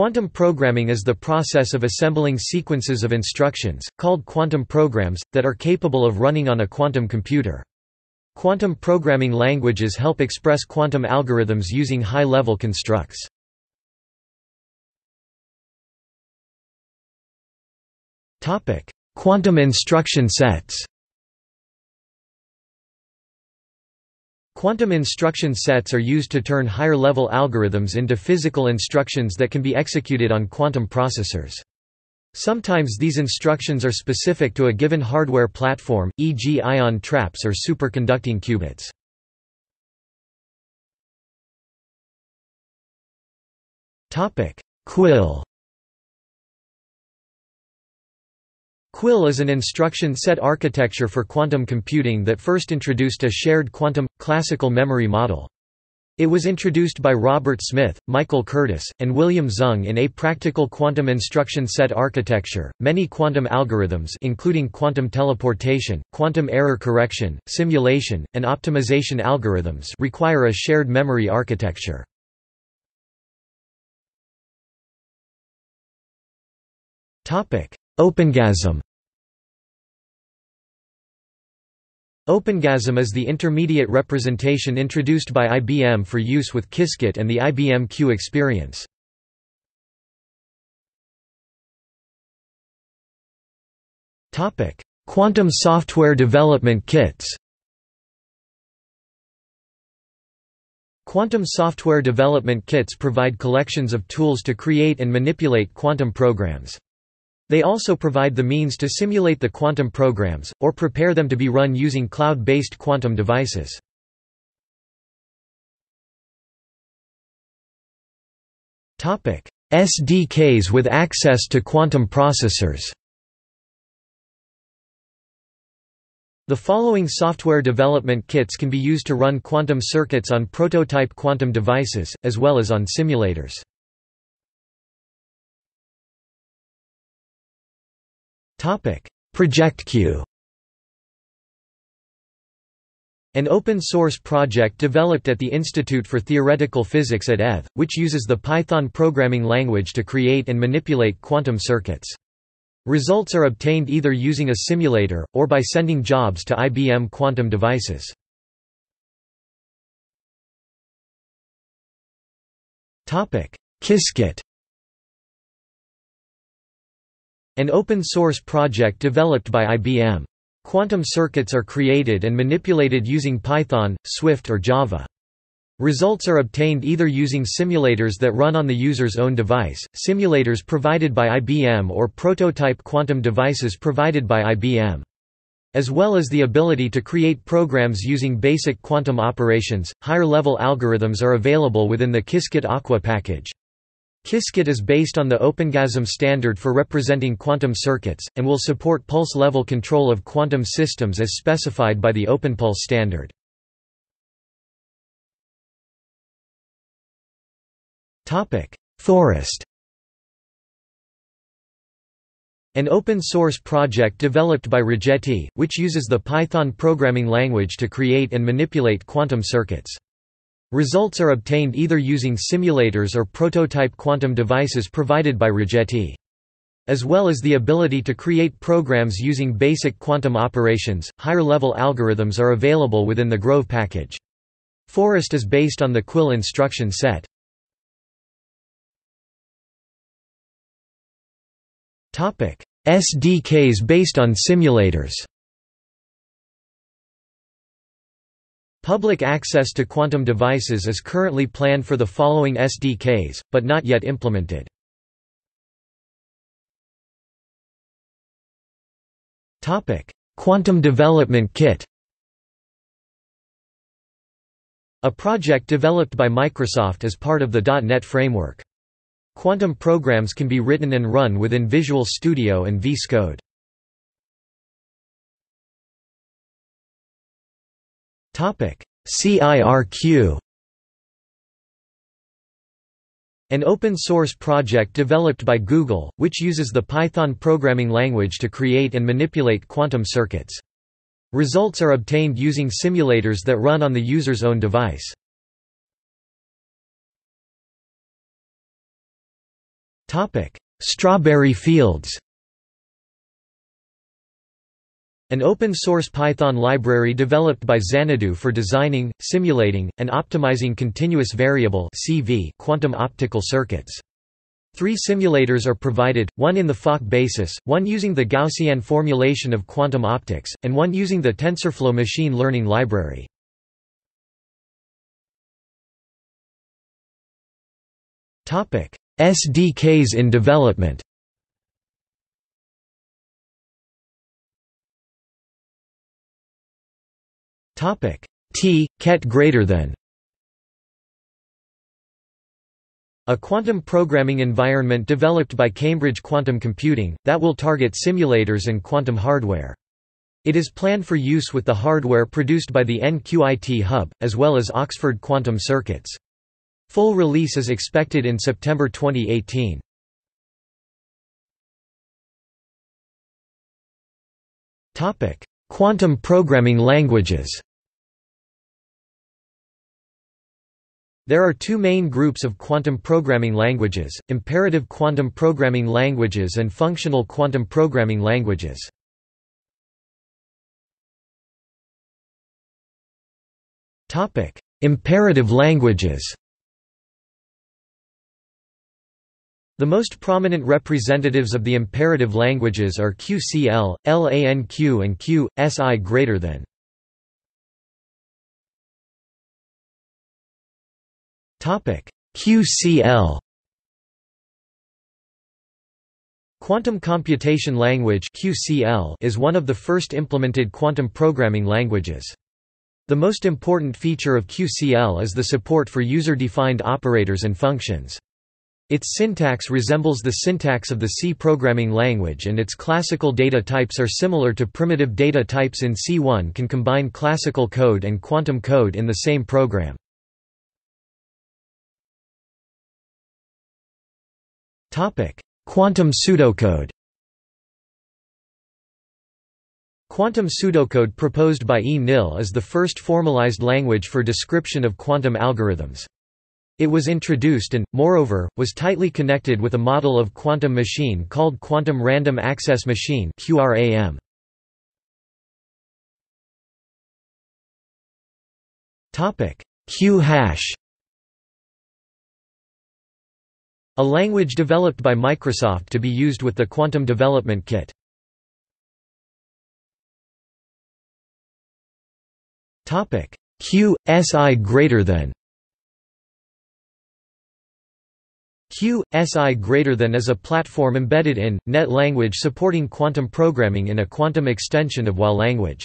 Quantum programming is the process of assembling sequences of instructions, called quantum programs, that are capable of running on a quantum computer. Quantum programming languages help express quantum algorithms using high-level constructs. Quantum instruction sets Quantum instruction sets are used to turn higher-level algorithms into physical instructions that can be executed on quantum processors. Sometimes these instructions are specific to a given hardware platform, e.g. ion traps or superconducting qubits. Quil Quil is an instruction set architecture for quantum computing that first introduced a shared quantum, classical memory model. It was introduced by Robert Smith, Michael Curtis, and William Zeng in a practical quantum instruction set architecture. Many quantum algorithms, including quantum teleportation, quantum error correction, simulation, and optimization algorithms, require a shared memory architecture. Topic: OpenQASM OpenQASM is the intermediate representation introduced by IBM for use with Qiskit and the IBM Q experience. Quantum software development kits Quantum software development kits provide collections of tools to create and manipulate quantum programs. They also provide the means to simulate the quantum programs, or prepare them to be run using cloud-based quantum devices. SDKs with access to quantum processors The following software development kits can be used to run quantum circuits on prototype quantum devices, as well as on simulators. ProjectQ An open-source project developed at the Institute for Theoretical Physics at ETH, which uses the Python programming language to create and manipulate quantum circuits. Results are obtained either using a simulator, or by sending jobs to IBM quantum devices. Qiskit An open-source project developed by IBM. Quantum circuits are created and manipulated using Python, Swift or Java. Results are obtained either using simulators that run on the user's own device, simulators provided by IBM or prototype quantum devices provided by IBM. As well as the ability to create programs using basic quantum operations, higher-level algorithms are available within the Qiskit Aqua package. Qiskit is based on the OpenQASM standard for representing quantum circuits, and will support pulse-level control of quantum systems as specified by the OpenPulse standard. Forest An open-source project developed by Rigetti, which uses the Python programming language to create and manipulate quantum circuits. Results are obtained either using simulators or prototype quantum devices provided by Rigetti. As well as the ability to create programs using basic quantum operations, higher-level algorithms are available within the Grove package. Forest is based on the Quil instruction set. SDKs based on simulators Public access to quantum devices is currently planned for the following SDKs, but not yet implemented. Quantum Development Kit A project developed by Microsoft as part of the .NET framework. Quantum programs can be written and run within Visual Studio and VS Code. Cirq An open-source project developed by Google, which uses the Python programming language to create and manipulate quantum circuits. Results are obtained using simulators that run on the user's own device. Strawberry fields An open-source Python library developed by Xanadu for designing, simulating, and optimizing continuous variable quantum optical circuits. Three simulators are provided, one in the Fock basis, one using the Gaussian formulation of quantum optics, and one using the TensorFlow machine learning library. SDKs in development T, ket greater than A quantum programming environment developed by Cambridge Quantum Computing, that will target simulators and quantum hardware. It is planned for use with the hardware produced by the NQIT Hub, as well as Oxford Quantum Circuits. Full release is expected in September 2018. Quantum programming languages There are two main groups of quantum programming languages, imperative quantum programming languages and functional quantum programming languages. Imperative languages The most prominent representatives of the imperative languages are QCL, LANQ and Q, SI greater than. QCL Quantum Computation Language QCL is one of the first implemented quantum programming languages. The most important feature of QCL is the support for user-defined operators and functions. Its syntax resembles the syntax of the C programming language and its classical data types are similar to primitive data types in C1 can combine classical code and quantum code in the same program. Quantum pseudocode Quantum pseudocode proposed by E. Knill is the first formalized language for description of quantum algorithms. It was introduced and, moreover, was tightly connected with a model of quantum machine called Quantum Random Access Machine QRAM. Q-hash A language developed by Microsoft to be used with the Quantum Development Kit. Q, SI greater than Q, SI greater than is a platform embedded in, net language supporting quantum programming in a quantum extension of WAL language.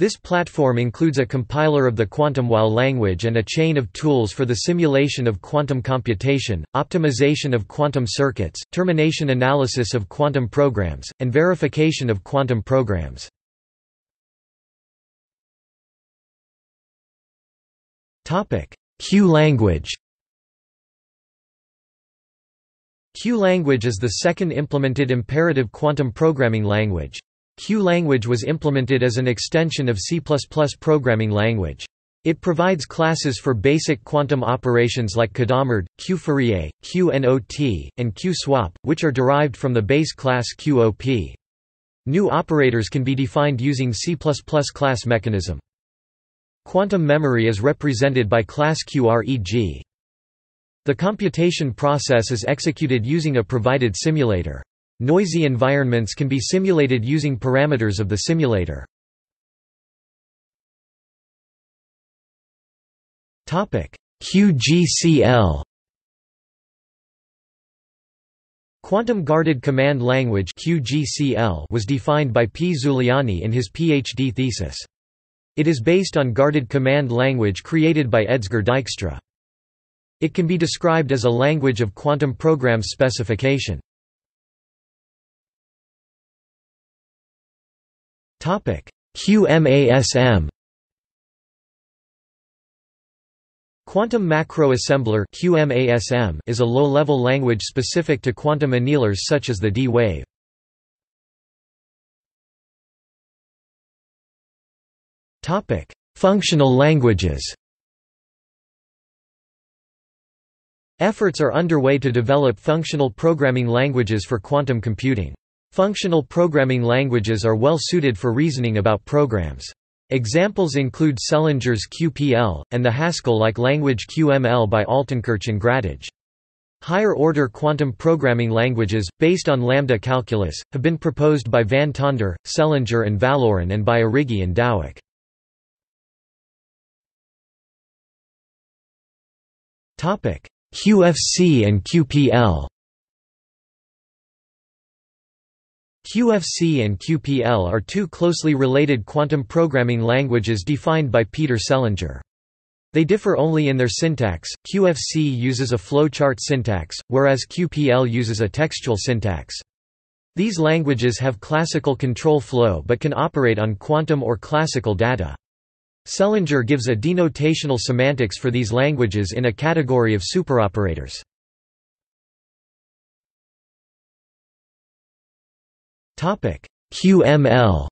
This platform includes a compiler of the quantum WAL language and a chain of tools for the simulation of quantum computation, optimization of quantum circuits, termination analysis of quantum programs, and verification of quantum programs. Q language Q language is the second implemented imperative quantum programming language. Q language was implemented as an extension of C++ programming language. It provides classes for basic quantum operations like Hadamard, Q-Fourier, Q-NOT, and Q-swap, which are derived from the base class QOP. New operators can be defined using C++ class mechanism. Quantum memory is represented by class QREG. The computation process is executed using a provided simulator. Noisy environments can be simulated using parameters of the simulator. QGCL Quantum Guarded Command Language QGCL was defined by P. Zuliani in his PhD thesis. It is based on guarded command language created by Edsger Dijkstra. It can be described as a language of quantum programs specification. QMASM Quantum Macro Assembler QMASM is a low-level language specific to quantum annealers such as the D-wave. Functional languages Efforts are underway to develop functional programming languages for quantum computing. Functional programming languages are well suited for reasoning about programs. Examples include Selinger's QPL, and the Haskell-like language QML by Altenkirch and Grattage. Higher-order quantum programming languages, based on lambda calculus, have been proposed by van Tonder, Selinger and Valiron and by Arrighi and Dowek. QFC and QPL QFC and QPL are two closely related quantum programming languages defined by Peter Selinger. They differ only in their syntax, QFC uses a flowchart syntax, whereas QPL uses a textual syntax. These languages have classical control flow but can operate on quantum or classical data. Selinger gives a denotational semantics for these languages in a category of superoperators. QML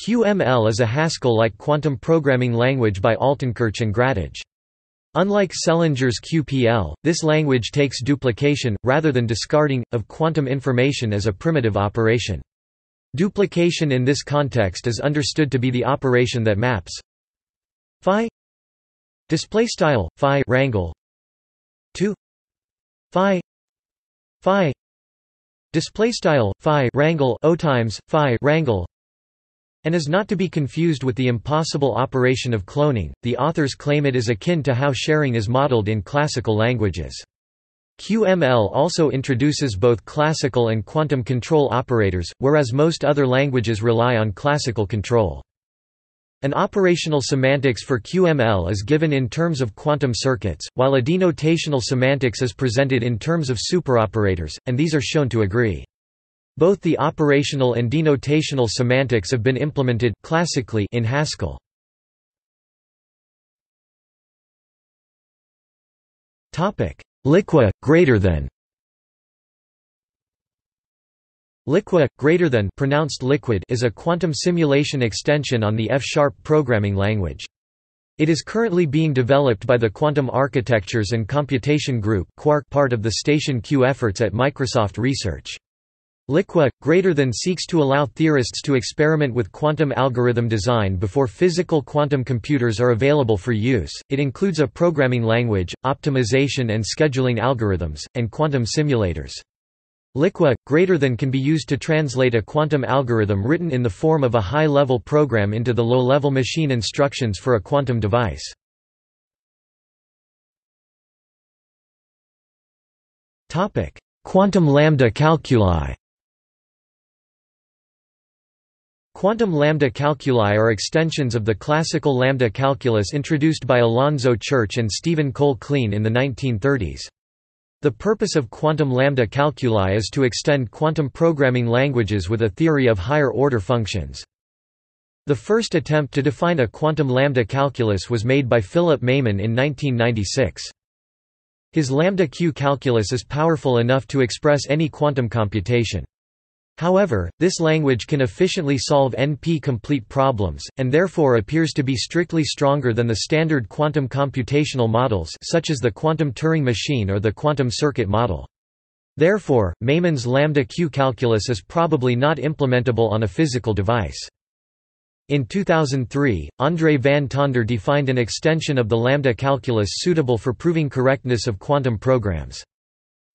QML is a Haskell-like quantum programming language by Altenkirch and Grattage. Unlike Selinger's QPL, this language takes duplication, rather than discarding, of quantum information as a primitive operation. Duplication in this context is understood to be the operation that maps phi display style phi rangle to phi phi display style phi rangle o times phi rangle and is not to be confused with the impossible operation of cloning. The authors claim it is akin to how sharing is modeled in classical languages. QML also introduces both classical and quantum control operators, whereas most other languages rely on classical control. An operational semantics for QML is given in terms of quantum circuits, while a denotational semantics is presented in terms of superoperators, and these are shown to agree. Both the operational and denotational semantics have been implemented classically in Haskell. Topic: Liqua, greater than Liqua, greater than pronounced liquid is a quantum simulation extension on the F-sharp programming language. It is currently being developed by the Quantum Architectures and Computation Group part of the Station Q efforts at Microsoft Research. Liqua, greater than seeks to allow theorists to experiment with quantum algorithm design before physical quantum computers are available for use. It includes a programming language, optimization and scheduling algorithms, and quantum simulators. Liqua, greater than can be used to translate a quantum algorithm written in the form of a high-level program into the low-level machine instructions for a quantum device. Quantum lambda calculi Quantum lambda calculi are extensions of the classical lambda calculus introduced by Alonzo Church and Stephen Cole Kleene in the 1930s. The purpose of quantum lambda calculi is to extend quantum programming languages with a theory of higher-order functions. The first attempt to define a quantum lambda calculus was made by Philip Maymin in 1996. His lambda Q calculus is powerful enough to express any quantum computation. However, this language can efficiently solve NP-complete problems, and therefore appears to be strictly stronger than the standard quantum computational models such as the quantum Turing machine or the quantum circuit model. Therefore, Maymin's lambda Q calculus is probably not implementable on a physical device. In 2003, André van Tonder defined an extension of the lambda calculus suitable for proving correctness of quantum programs.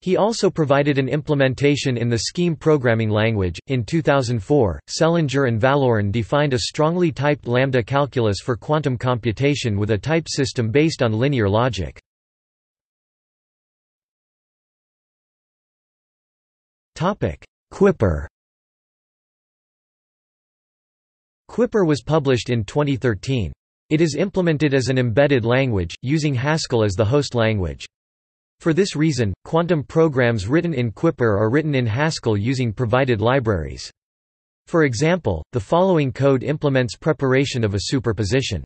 He also provided an implementation in the Scheme programming language. In 2004, Selinger and Valiron defined a strongly typed lambda calculus for quantum computation with a type system based on linear logic. Topic: Quipper. Quipper was published in 2013. It is implemented as an embedded language, using Haskell as the host language. For this reason, quantum programs written in Quipper are written in Haskell using provided libraries. For example, the following code implements preparation of a superposition.